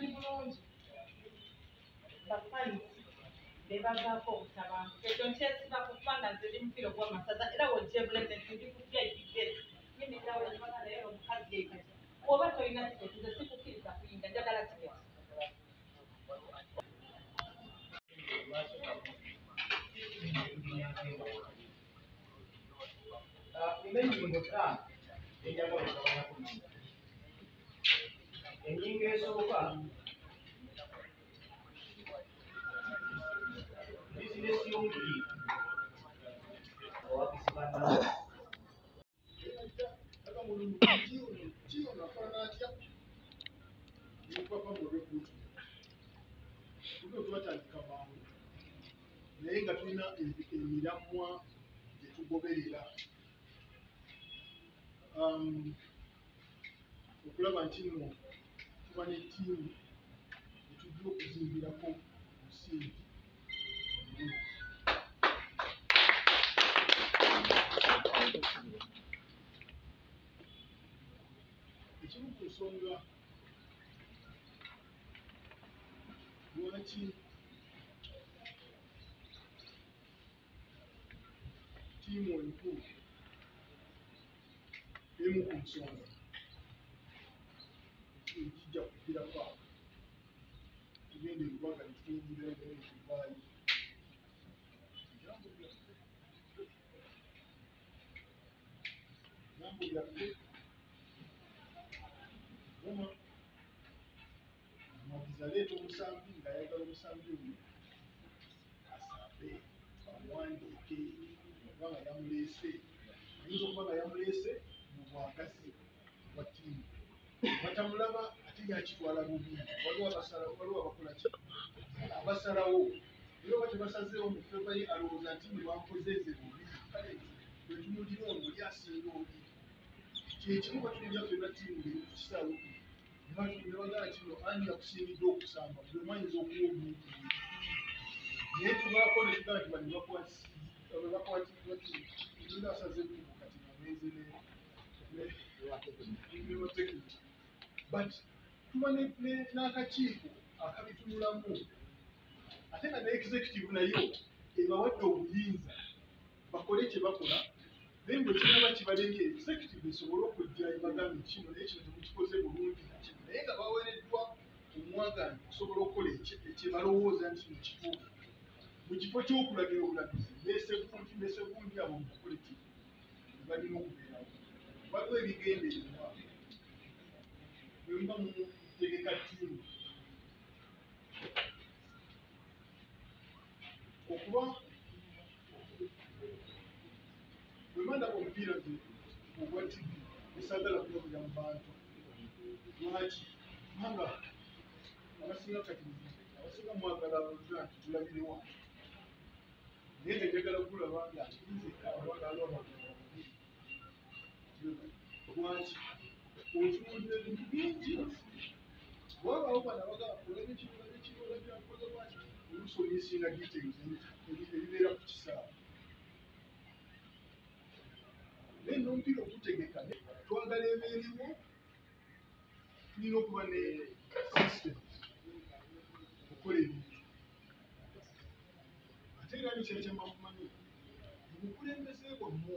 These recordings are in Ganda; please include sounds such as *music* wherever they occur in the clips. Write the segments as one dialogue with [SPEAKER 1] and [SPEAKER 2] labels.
[SPEAKER 1] bakimanyi bulungi bafanisi bebavaako okusaba ekyo nkyesiba kubanga nze ndi mupiira ogw'amasaza era wojja ebulezenti ndi ku vip gate yimirirawo nebana naye omukazi ekati oba tolina nze sikukkiriza kuyinga njagala tiketi
[SPEAKER 2] ennyingo ttaano enjagala okugabana
[SPEAKER 3] twatandika mangu naye nga tulina emiramwa gyetugoberera Um, okulaba nti nno tuba ne ttiimu etujja okuzimbirako omusingi ekimu ku nsonga lwaki ttiimu enkulu emu ku nsonga ekijja kuviirako awo tugenda ebibaga netuyingira naye netuvaayo jambo lyaffe jambo lyaffe guma amagizi aleeta omusambi ng'ayagala omusambi oyo asambe amuwandiike oba nga yamuleese ayinza okuba nga yamuleese mu bwagazi bwa ttiimu. Batamulaba ate yakitwala bubi. Waliwo abasala waliwo abakola ki? Abasalawo. Era oba tebasazeewo mu feva ye alowooza nti ne bankozeeze bubi. Kale wetumulira ono oli asinga oli kyekimu batulira ffenna ttiimu ngeri ku kisaawe ne bagala kino ani yakusiimidde okusamba bwe mwayinza okuwa omuntu naye tubaako ne tugala nti bani bakwatiddwa ti nina asaze kumu kati namenze newatekiniki but tuba n'akakiiko akabitunulamu ate nga ne executive nayo ebawadde obuyinza bakole kye bakola naye bwe kiraba kibalemye executive esobole okujja ebagambe kino naye kino temukikoze bulungi nakino naye nga baweereddwa omwagaani okusobola okukola ekye- kye balowooza nti kino kituufu mu kifo ky'okulagira obulagizi nesegundi nesegundi abo mukukola ki balina okubeerawo. Waliwo ebigendererwa bwe muba mutegeka ttiimu. Okuba bwe mandaba omupiira nze ogwa tivi esagala kulabira mu bantu. Lwaki? Kubanga abasinga kati abasinga mwagala nga nti tulabire wantu naye nga njagala kulaba nga nzeka abagala abagala lwaki? Otunuulira ebintu bingi. Wabaawo bana bagala olabe kino olabe kino olabe akoze lwaki oluusi oliisinga details ebibeera ku kisaawe naye n'omupiira ogutegeka twagala ebeeriwo tulina okuba ne system okukola ebintu ate era nikyali kyamakumanyi mu bukulembeze bwammwe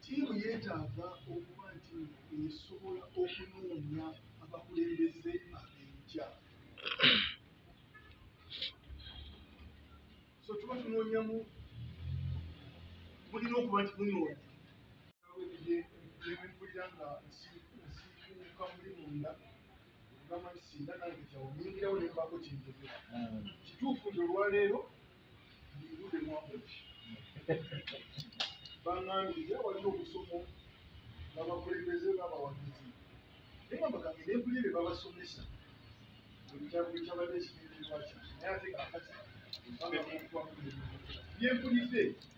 [SPEAKER 3] ttiimu yeetaaga okuba nti esobola okunoonya abakulembeze ab'enkya so tuba tunoonyamu mulina okuba nti munoonya ebimpulira nga nsiikuuka muli munda ogamba nti singa nange kyawonyingirawo ne mbaako kinjogera kituufu nti olwaleero ndirude mwamuki *laughs* baŋŋambire waliwo obusomo babakulembeze babawagizi naye nga bagambe nempulire bye babasomesa. Ekyabadde ekigendererwa kyange naye ate kaakati byempulidde bina byenjagala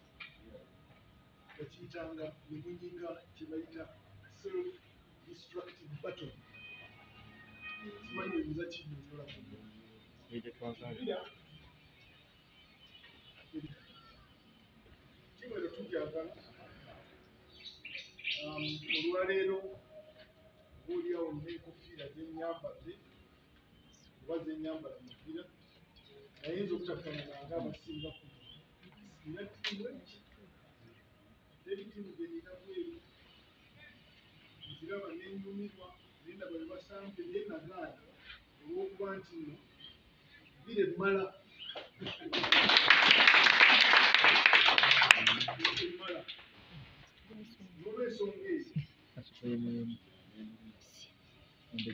[SPEAKER 3] bakiyitanga ne munyinga kye bayita self destructive battle simanyi oyinza kinyonyola kimwero tujagala um, olwaleero obaoliawo nenkofiira zenyambadde oba zenyambala mupira ayinza obutafaanana nga abasinga ku sina ttiimu ttiimu genyina bweru nziraba nenyumirwa nendaba bebasanze naye nagaana olwokuba nti nno bire mmala mmala olw'ensonga ezo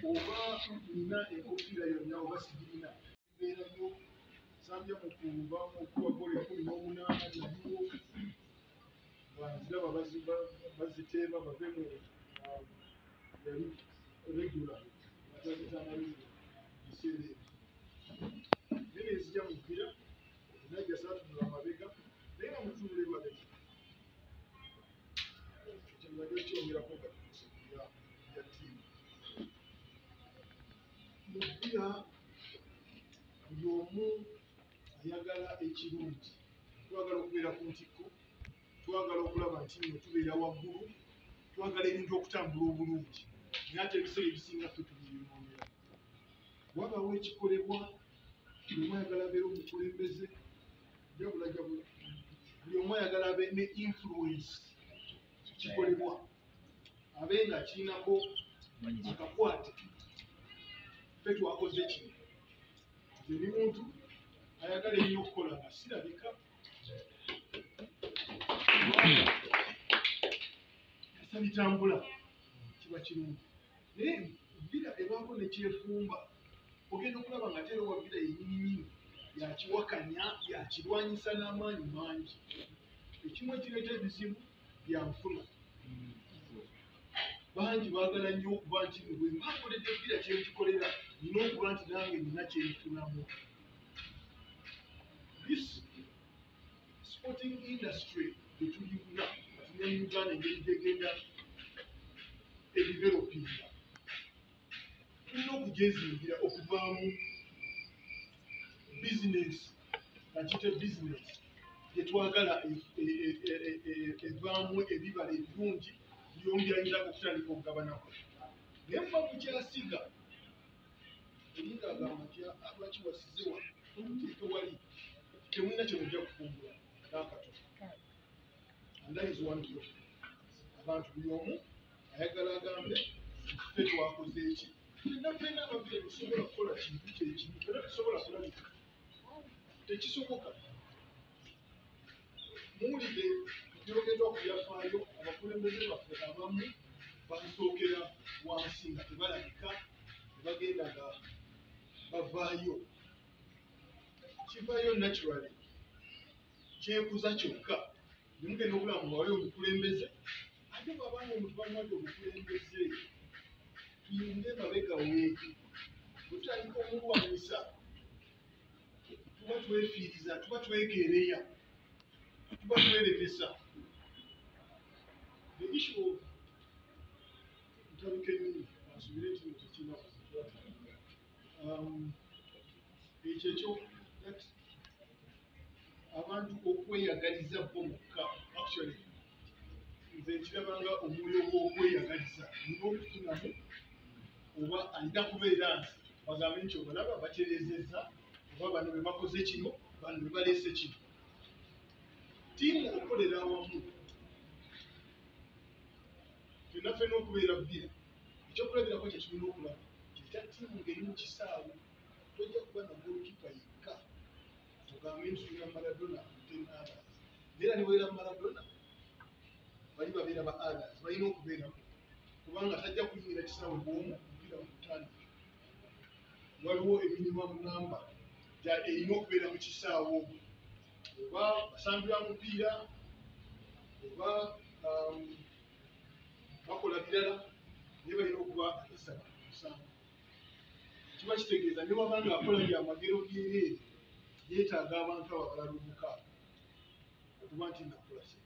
[SPEAKER 3] oba nina enkofiira yonna oba sigirina mbeerayo sambya mu kuva mu bazitema bave mu yali twagala okulaba nti nno tubeera waggulu twagala ebintu okutambula obulungi. Naye ate ebiseera ebisinga ffe tubiyonoonera wabaawo ekikolebwa buli omu ayagala abeere omukulembeze jabula jabula buli omu ayagala abe ne influence. Kikolebwa. Abe nga kirinako akakwate. Ffe twakoze kino. Ni muntu ayagala ennyo okukola nga sirabika kasa bitambula kiba kirungi naye vira ebaako nekyefumba ogenda okulaba nga tera owa vira yenyininyini yakiwakanya yakirwanyisa n'amaanyi mangi. Ekimu ekireeta ebizibu byanfuna bangi baagala nnyo okuba nti bwe mbakoledde vira kyenkikolera nina okuba nti nange nina kyenfunamu this sporting industry gyetulina tulina mu uganda engeri gyegenda edevelopinga tulina okugyezingira okuvaamu bizinesi nakite bizinesi gyetwagala e- e- e- e- evaamu ebibala ebirungi byomu byayinza okutandika okugabanako naye muba mukyasiga eringa agamba nti abakiwasizewa tewali temulina kyemujja kufumbula n'akato and that is one problem abantu buli omu ayagala agambe ffe twakoze eki? Fenna fenna ababire tusobola kukola kintu kyekimu era tusobola kulabika. Tekisoboka. Muwulire byogerwa ku byafaayo abakulembeze baffe abamu basookera wansi nga tebalabika tebagenda nga bavaayo. Kivaayo naturally. Kyekuza kyokka nemugenda okulaba mubawayo obukulembeze ate bwabanga omuntu bamuwadde obukulembeze tuyunge emabega weeki butandika omulwanyisa tuba twefiiriza tuba twekeereya tuba tweremesa the issue of ntabika ennimi asubire kino tekirina um, ekyo ekyo abantu okweyagaliza bo mukka actually nze nkirabanga omwoyo gw'okweyagaliza nina okufunamu oba alina kubeera nti bagambe nti obalaba baterezeza oba bano be bakoze kino bano be baleese kino. Ttiimu okolera awamu fyonna ffenna okubeera bbira ekyokulabirako kye tulina okulaba kita ttiimu ngeri mu kisaawe tojja kuba na golokipa yekka ogambe nti tulina maradona ten others era niweera maradona bali babeera ba others balina okubeeramu kubanga tajja kuyingira kisaawe bwomu omupiira mukutandika waliwo eminimum namba erina okubeera mu kisaawe omwo oba basambi ba mupiira oba um, bakola birala naye balina okuba atasatu musanvu kiba kitegeeza ne wabanga akola byamagero byereere yeetaaga abantu ababalala omukaaga okuba nti nakola ki?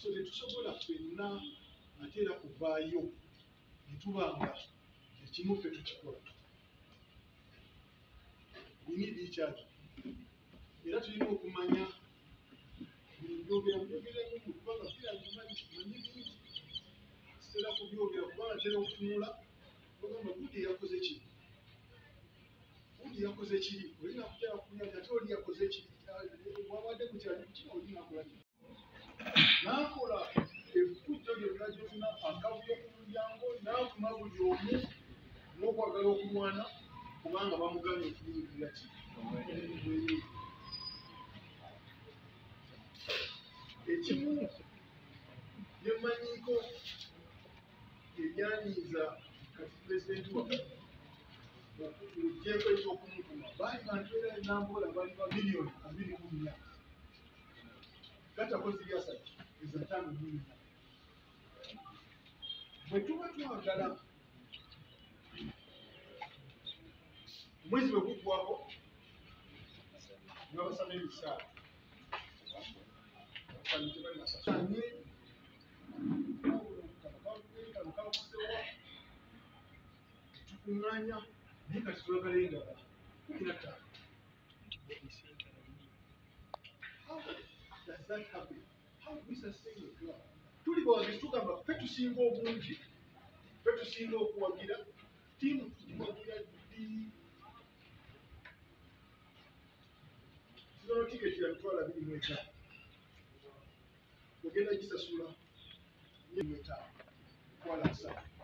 [SPEAKER 3] So tetusobola ffenna ate era kuvaayo ne tuba nga ekimu ffe tukikola. Other. Era tulina okumanya njogera njogeramu kubanga kirangimanyi manyi bingi kitera kubyogera kubanga tera okutunula ogamba gudi yakoze gudi yakoze kiri oli nakutera kunya ate oli yakoze kiri wabadde kukyali kukino oli nakola kiri nakola effujjo lyonna gyolina akavuyo ku mulyango naakuma buli omu n'okwagala okulwana kubanga bamuganye okuyingirira ki? Ekimu byemmanyiiko ebyanyiiza kati pulezidenti waffe okugyeko ekyokumukuma baali bantu era enambola baali ba miliyoni abiri mu nnya gatako ziri asatu ezataano mu nnya bwe tuba twagala omwezi bwe guggwako nabasaba ebisaala basanye tukuŋŋaanya tuli bwe wabitugamba ffe tusinga obungi ffe tusinga okuwagira ttiimu tugiwagira ddi kinono tiketi ya mitwalo abiri mu etaano ogenda gisasula mu etaano kwala nsatu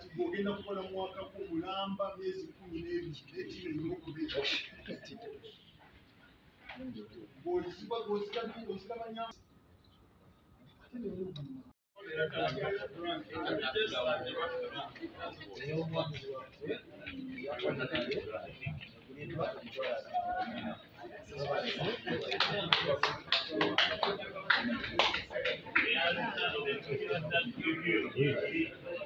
[SPEAKER 3] kati bw'ogenda kukola mu mwaka gw'omulamba myezi kumi n'ebiri n'ettiimu erina okubeera bw'ozigabanya muguma
[SPEAKER 4] Yeah.